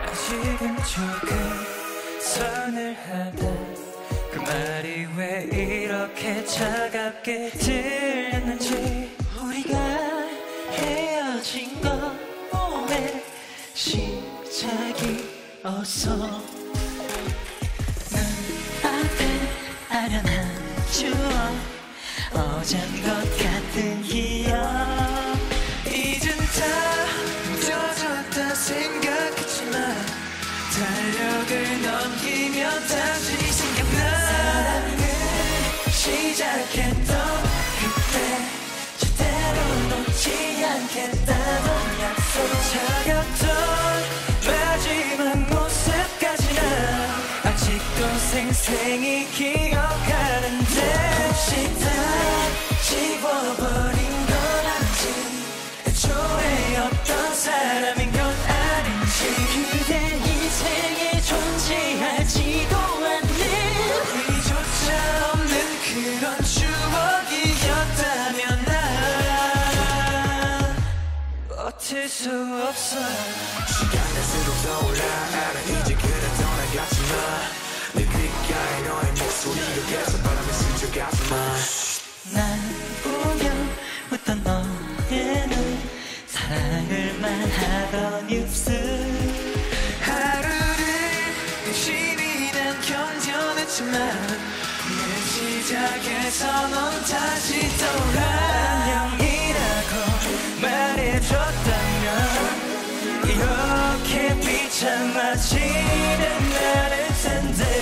아직은 조금 선을 하다. 그 말이 왜 이렇게 차갑게 들렸는지 우리가 헤어진 건왜 시작이 없어. 난 앞에 아련한 추억. 어젠 것 같은 기억 이젠 다 묻어졌다 생각했지만 달력을 넘기면 다시 생각나. 사랑을 시작했던 생생히 기억하는데 혹시 다 지워버린 건 아닌지 애초에 없던 사람인 건 아닌지 그대 인생에 존재하지도 않는 의미조차 없는 그런 추억이었다면 난 버틸 수 없어. 시간 갈수록 사랑을만 하던 입술 하루를 열심히 난 견뎌냈지만 내 시작에서 넌 다시 돌아 안녕이라고 말해줬다면 이렇게 비참하지는 않을 텐데